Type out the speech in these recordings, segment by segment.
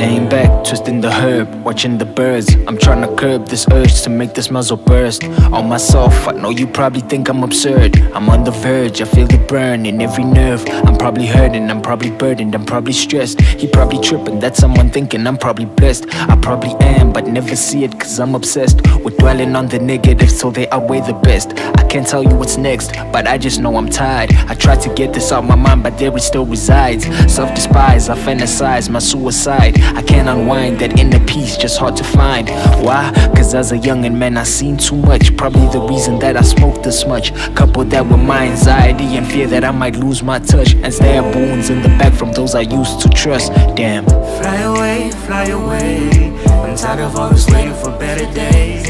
Laying back, twisting the herb, watching the birds. I'm trying to curb this urge to make this muzzle burst. On myself, I know you probably think I'm absurd. I'm on the verge, I feel the burn in every nerve. I'm probably hurting, I'm probably burdened, I'm probably stressed. He probably tripping, that's someone thinking I'm probably blessed. I probably am, but never see it cause I'm obsessed with dwelling on the negative so they outweigh the best. I can't tell you what's next, but I just know I'm tired. I try to get this out my mind, but there it still resides. Self despise, I fantasize my suicide. I can't unwind that inner peace, just hard to find. Why? Cause as a youngin' man, I seen too much. Probably the reason that I smoke this much. Couple that with my anxiety and fear that I might lose my touch. And stab wounds in the back from those I used to trust. Damn. Fly away, fly away. I'm tired of always waiting for better days.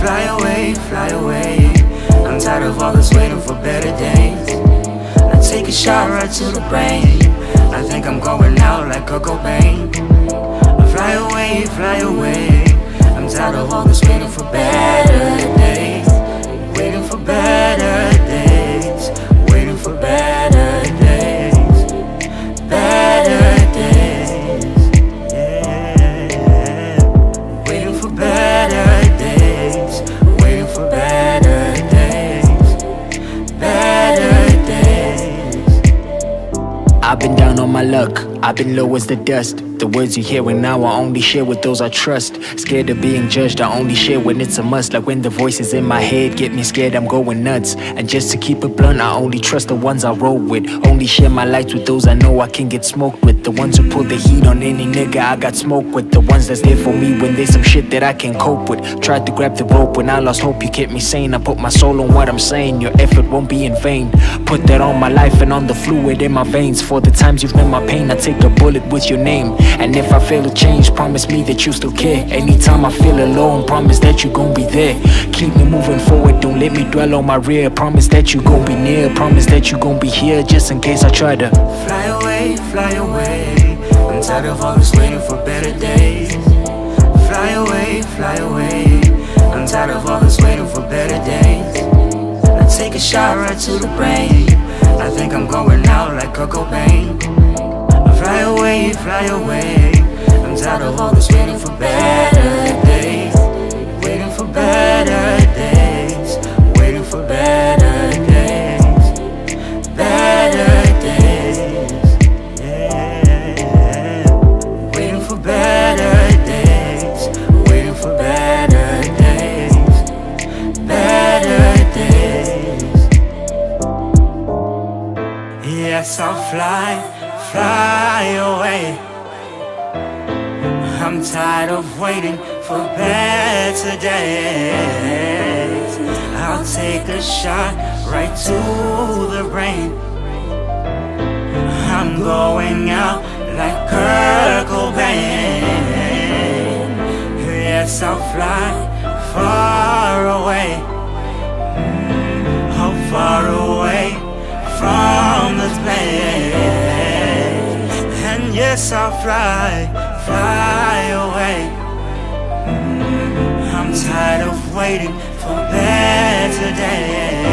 Fly away, fly away. I'm tired of always waiting for better days. I take a shot right to the brain. I've been low as the dust. The words you hearing now I only share with those I trust. Scared of being judged, I only share when it's a must. Like when the voices in my head get me scared, I'm going nuts. And just to keep it blunt, I only trust the ones I roll with. Only share my lights with those I know I can get smoked with. The ones who pull the heat on any nigga I got smoke with. The ones that's there for me when there's some shit that I can cope with. Tried to grab the rope when I lost hope, you kept me sane. I put my soul on what I'm saying, your effort won't be in vain. Put that on my life and on the fluid in my veins. For the times you've known my pain, I take a bullet with your name. And if I fail to change, promise me that you still care. Anytime I feel alone, promise that you gon' be there. Keep me moving forward, don't let me dwell on my rear. Promise that you gon' be near, promise that you gon' be here just in case I try to. Fly away, fly away. I'm tired of always waiting for better days. Fly away, fly away. I'm tired of always waiting for better days. I take a shot right to the brain. Fly away. I'm tired of always waiting for better days. Waiting for better days. Waiting for better days. Better days. Yeah. Waiting for better days. Waiting for better days. Better days. Yes, I'll fly, fly away. I'm tired of waiting for better days. I'll take a shot right to the brain. I'm going out like Kurt Cobain. Yes, I'll fly far yes, I'll fly, fly away. Mm, I'm tired of waiting for better days.